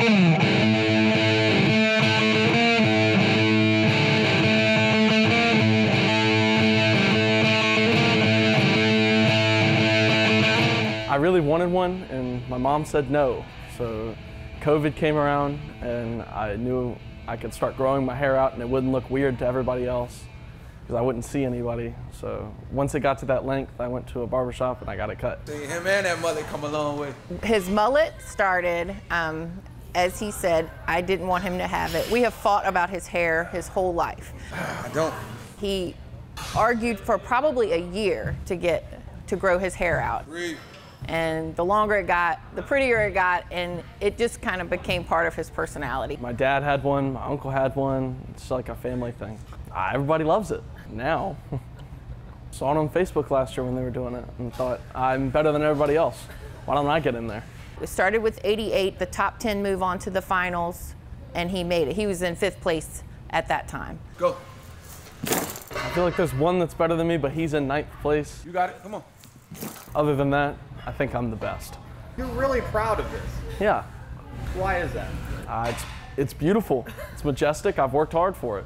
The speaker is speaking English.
I really wanted one, and my mom said no. So COVID came around, and I knew I could start growing my hair out, and it wouldn't look weird to everybody else because I wouldn't see anybody. So once it got to that length, I went to a barber shop and I got it cut. See, him and that mullet come a long way. His mullet started, um, as he said, I didn't want him to have it. We have fought about his hair his whole life. I don't. He argued for probably a year to get to grow his hair out. Breathe. And the longer it got, the prettier it got, and it just kind of became part of his personality. My dad had one, my uncle had one. It's like a family thing. Ah, Everybody loves it now. Saw it on Facebook last year when they were doing it and thought, I'm better than everybody else. Why don't I get in there? It started with 88, the top 10 move on to the finals, and he made it. He was in fifth place at that time. Go. I feel like there's one that's better than me, but he's in ninth place. You got it. Come on. Other than that, I think I'm the best. You're really proud of this. Yeah, Why is that? uh, it's, it's beautiful. It's majestic. I've worked hard for it.